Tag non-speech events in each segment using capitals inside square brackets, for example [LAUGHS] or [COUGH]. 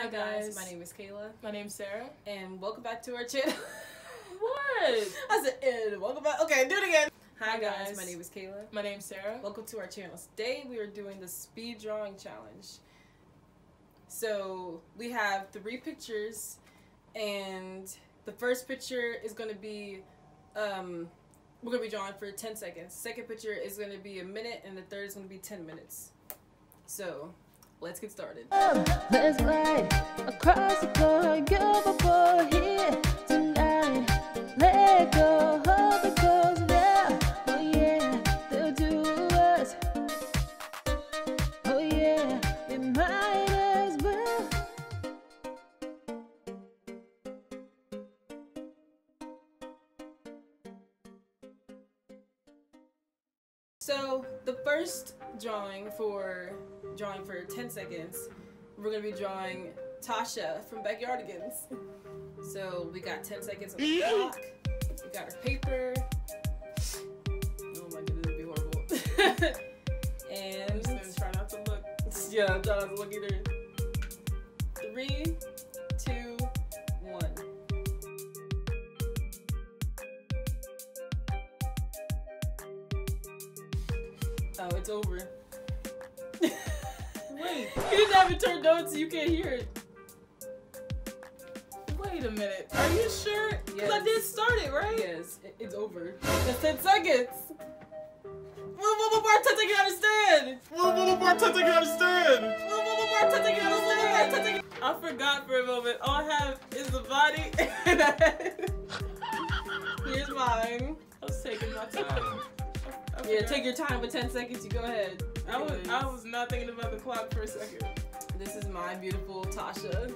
Hi guys, my name is Kayla, My name's Sarah. and welcome back to our channel. [LAUGHS] What? I said, and welcome back. Okay, do it again. Hi Hi, guys, guys. my name is Kayla. My name's Sarah. Welcome to our channel. Today we are doing the speed drawing challenge. So we have three pictures, and the first picture is going to be, um, we're going to be drawing for 10 seconds. Second picture is going to be a minute, and the third is going to be 10 minutes. So let's get started. Let's ride across the floor. My here tonight. Let go the now. Oh yeah, they'll do us. Oh yeah, it might first drawing for drawing for 10 seconds, we're gonna be drawing Tasha from Backyardigans. So we got 10 seconds on the clock. We got our paper. Oh my goodness, it'd be horrible. [LAUGHS] I'm and just gonna try not to look. [LAUGHS] yeah, I'm trying not to look either. Three, Oh, it's over. [LAUGHS] Wait, You didn't have it turned on so you can't hear it. wait a minute. Are you sure? Because I did start it, right? Yes, it's over. That's 10 seconds. One more part, 10 seconds, understand. Well, little part I can understand. One more part, 10 seconds, understand. I forgot for a moment. All I have is the body and head. [LAUGHS] Here's mine. I was taking my time. Yeah, take your time with 10 seconds. You go ahead. I was I was not thinking about the clock for a second. This is my beautiful Tasha.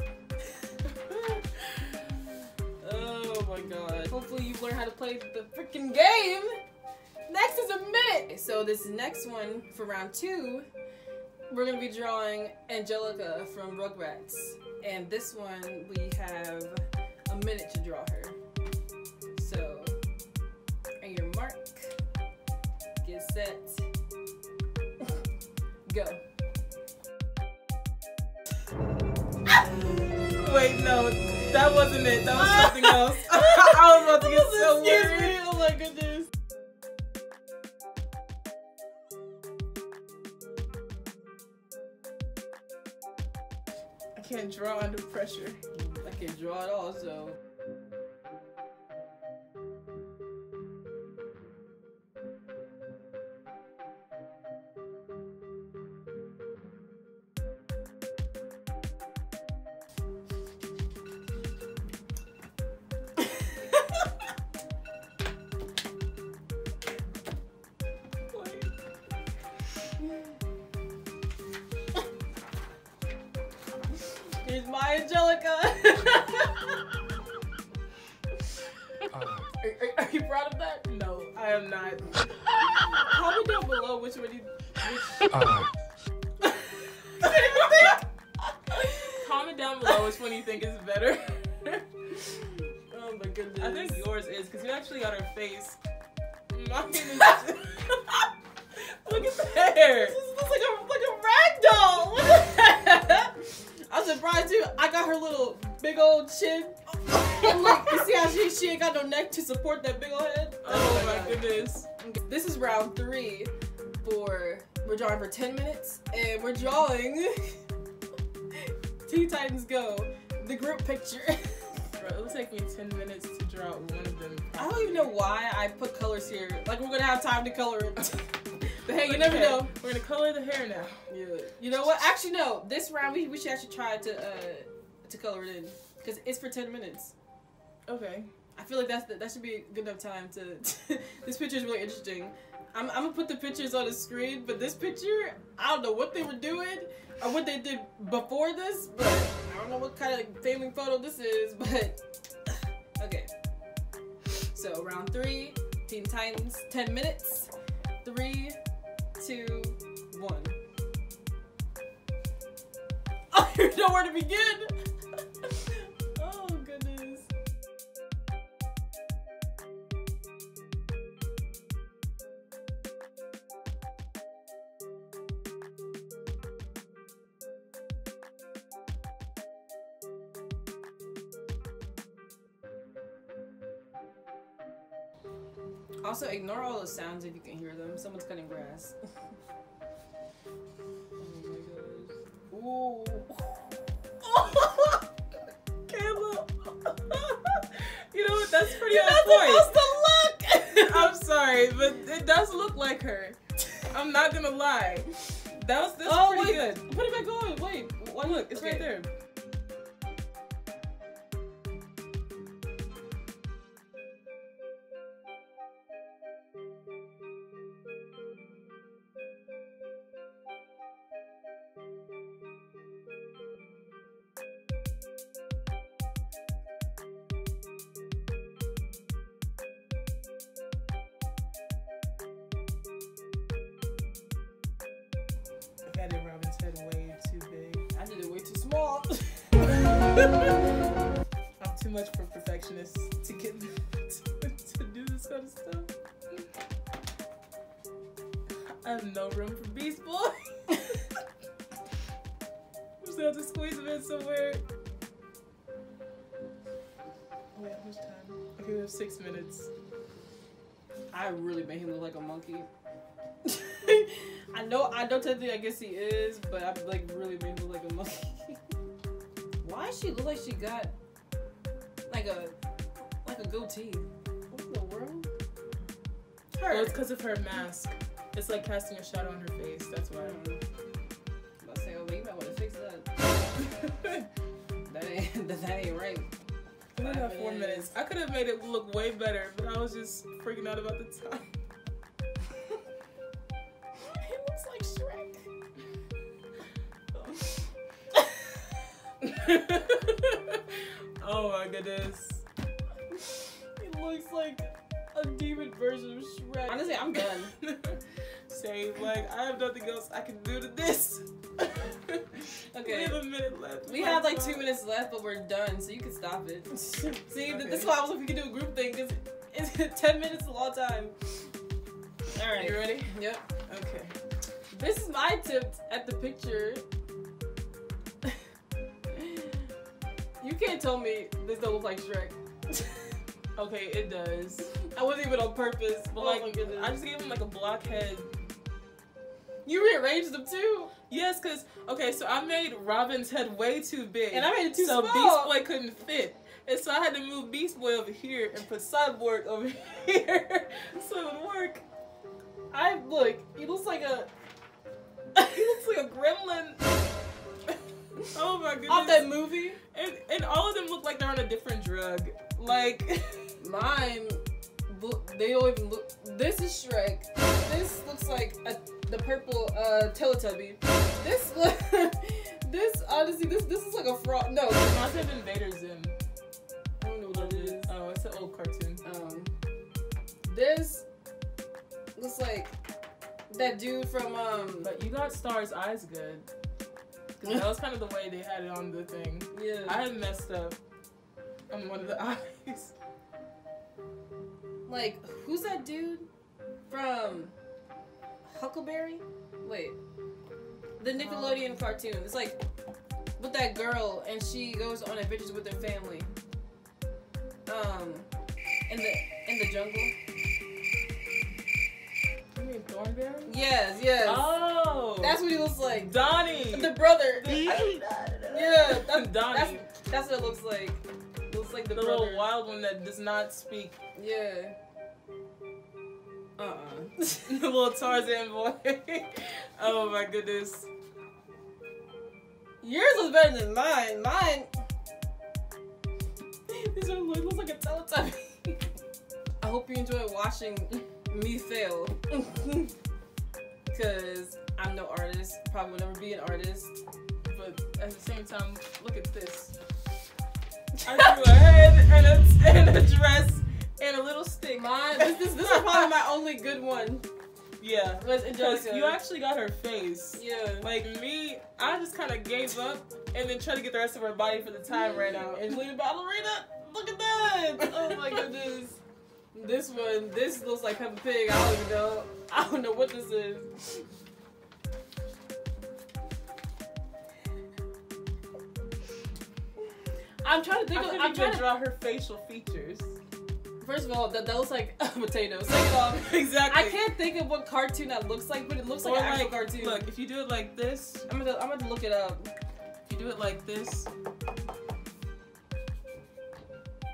[LAUGHS] oh my god. Hopefully you've learned how to play the freaking game. Next is a minute. So this next one for round two, we're gonna be drawing Angelica from Rugrats. And this one we have a minute to draw her. Set, go. Wait, no, that wasn't it. That was [LAUGHS] something else. [LAUGHS] I was about to get so weird. Oh my goodness. I can't draw under pressure. I can draw it all, so. Here's my Angelica. [LAUGHS] are, are, are you proud of that? No, I am not. [LAUGHS] Comment down below which one you. Which, [LAUGHS] comment down below which one you think is better. Oh my goodness. I think yours is because you actually got her face. Mine is. Look at the hair. This looks like a like a rag doll. What the heck? I'm surprised too. I got her little big old chin. And look, you see how she she ain't got no neck to support that big old head. Oh my God. goodness. This is round three for we're drawing for 10 minutes and we're drawing [LAUGHS] Teen Titans Go, the group picture. Bro, it'll take me 10 minutes to draw one of them. I don't even know why I put colors here. Like we're gonna have time to color it. [LAUGHS] but hey, you never know. We're gonna color the hair now. Yeah. You know what? Actually, no. This round we, we should actually try to uh to color it in because it's for 10 minutes. Okay. I feel like that's the, that should be a good enough time to. [LAUGHS] this picture is really interesting. I'm, I'm gonna put the pictures on the screen, but this picture, I don't know what they were doing or what they did before this, but I don't know what kind of family photo this is, [LAUGHS] but [SIGHS] okay. So round three, Teen Titans, 10 minutes. Three, two, one. [LAUGHS] I don't even know where to begin. Also, ignore all the sounds if you can hear them. Someone's cutting grass. [LAUGHS] oh my gosh. Ooh. [LAUGHS] Caleb. [LAUGHS] you know what? That's pretty You're on not point. supposed to look! I'm sorry, but it does look like her. I'm not gonna lie. That was that's Oh, pretty wait. good. Put it back on. Wait. Look, it's right there. I did Robin's head way too big. I did it way too small. [LAUGHS] I'm too much for perfectionists to get [LAUGHS] to, to do this kind of stuff. I have no room for Beast Boy. [LAUGHS] I'm just gonna have to squeeze him in somewhere. Oh, wait, how much time? Okay, we have six minutes. I really made him look like a monkey. [LAUGHS] I know, I know technically I guess he is, but I like really made him look like a monkey. [LAUGHS] Why does she look like she got like a like a goatee? What in the world? Oh, it's because of her mask. It's like casting a shadow on her face. That's why. Mm-hmm. I'm oh, about to say, oh, you might want to fix that. [LAUGHS] That ain't that ain't right. We only have four minutes. I could have made it look way better, but I was just freaking out about the time. [LAUGHS] oh my goodness. He looks like a demon version of Shrek. Honestly, I'm done. [LAUGHS] Same, like I have nothing else I can do to this. [LAUGHS] Okay. We have a minute left. We have like two minutes left, but we're done, so you can stop it. See, Okay. this is why I was like, we can do a group thing because it's ten minutes is a long time. All right. You ready? Yep. Okay. This is my tip at the picture. You can't tell me this don't look like Shrek. [LAUGHS] Okay, it does. I wasn't even on purpose, but But like, like, I just gave him like a block head. you rearranged them too, Yes, cause okay, so I made Robin's head way too big, and I made it too so small. Beast Boy couldn't fit, and so I had to move Beast Boy over here and put Cyborg [LAUGHS] over here, [LAUGHS] so it would work. I look. He looks like a He looks like a gremlin. [LAUGHS] oh my goodness! off that movie. and, and all of them look like they're on a different drug. Like, [LAUGHS] Mine, look, they don't even look. This is Shrek. This looks like a, the purple uh, Teletubby. This [LAUGHS] look. this honestly, this this is like a fraud No, reminds me of Invader Zim. I don't know what it is. Oh, it's an old cartoon. Um, this looks like that dude from um. But you got Star's eyes good. 'Cause that was kind of the way they had it on the thing. Yeah. I had messed up on one of the [LAUGHS] eyes. like who's that dude from Huckleberry? Wait, the Nickelodeon cartoon. It's like with that girl, and she goes on adventures with her family. Um, in the in the jungle. You Thornberry? Yes, yes. Oh, That's what he looks like. Donnie. The brother. Yeah, that's, Donnie. that's that's what it looks like. It looks like the, the brother. little wild one that does not speak. Yeah. Uh uh [LAUGHS] the little Tarzan boy. [LAUGHS] oh my goodness. Yours was better than mine. Mine. This one looks like a Teletubby. I hope you enjoy watching me fail. [LAUGHS] Because I'm no artist. Probably will never be an artist. But at the same time, look at this. I [LAUGHS] drew a head and a, and a dress and a little stick. Mine. [LAUGHS] This, this, this is probably my only good one. Yeah. Angelica. you actually got her face. Yeah. Like me, I just kind of gave up and then tried to get the rest of her body for the time out. And Angelina Ballerina, look at that! Oh my goodness. This one, this looks like Peppa Pig. I don't even know. I don't know what this is. I'm trying to I think of. I'm trying to. draw her facial features. First of all, that, that looks like [LAUGHS] a potato. Second off, [LAUGHS] exactly. I can't think of what cartoon that looks like, but it looks like Or an actual cartoon. look, if you do it like this, I'm gonna, I'm gonna look it up. if you do it like this,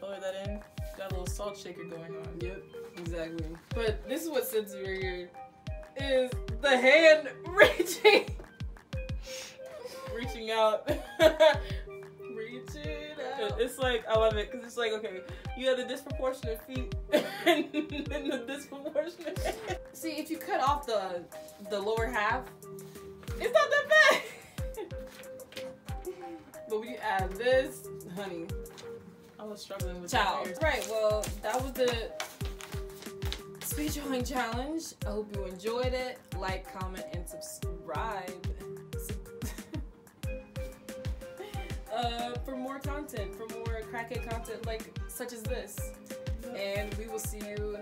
color that in. Got a little salt shaker going on. Yep, exactly. But this is what sends me here. Is the hand [LAUGHS] reaching, Reaching out. [LAUGHS] reaching out. It's like I love it because it's like okay, you have the disproportionate feet [LAUGHS] and then the disproportionate. See, if you cut off the the lower half, it's not that bad. but when you add this, honey, I was struggling with ciao. that. Right. Well, that was the speed drawing challenge. I hope you enjoyed it. Like, comment, and subscribe. [LAUGHS] uh, for more content, for more crackhead content like such as this. And we will see you